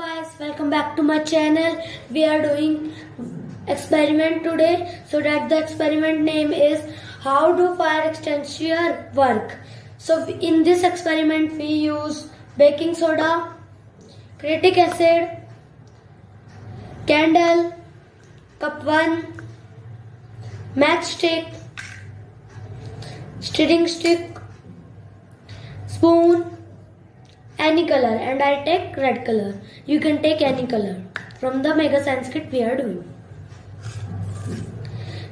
guys welcome back to my channel. We are doing experiment today. So that the experiment name is how do fire extinguisher work? So in this experiment we use baking soda citric acid candle cup 1 matchstick stirring stick spoon any color and I take red color. You can take any color from the Mega kit we are doing.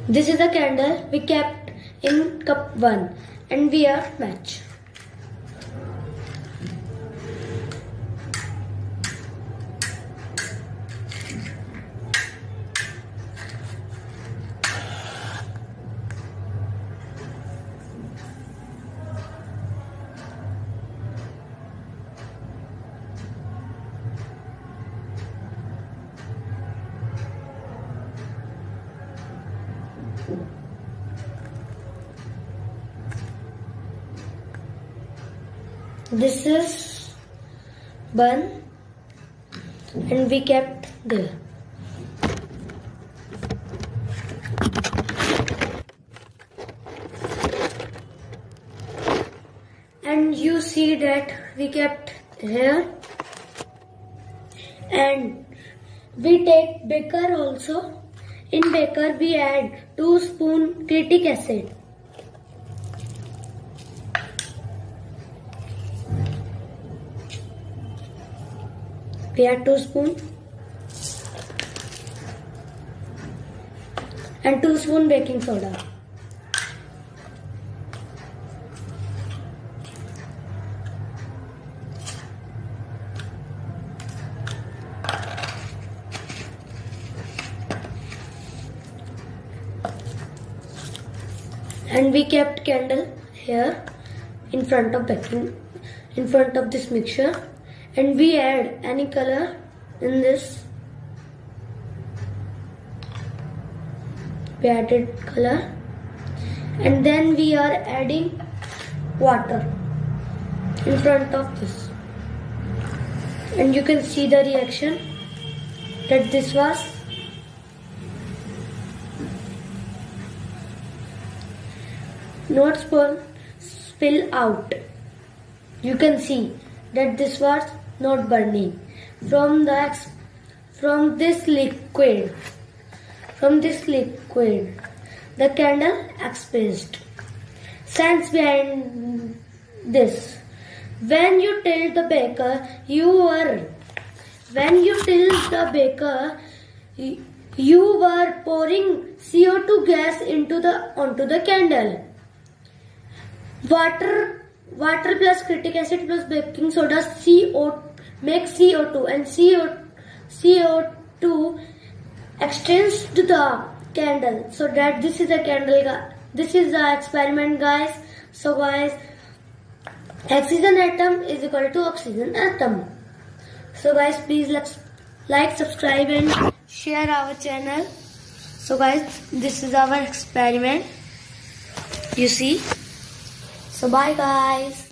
This is a candle we kept in cup 1 and we are match. This is bun and we kept there. And you see that we kept here and we take baker also. We add 2 spoon citric acid we add 2 spoon and 2 spoon baking soda and we kept candle here in front of baking in front of this mixture. And we add any color in this. We added color. And then we are adding water in front of this. And you can see the reaction that this was not spill out. You can see that this was not burning. From the from this liquid from this liquid the candle exposed science behind this. When you tilt the baker you were when you tilt the baker you were pouring CO2 gas into the onto the candle water water plus critic acid plus baking soda C O make C O two and C O C O two extends to the candle so that this is a candle this is the experiment guys so guys oxygen atom is equal to oxygen atom so guys please like subscribe and share our channel so guys this is our experiment you see so bye guys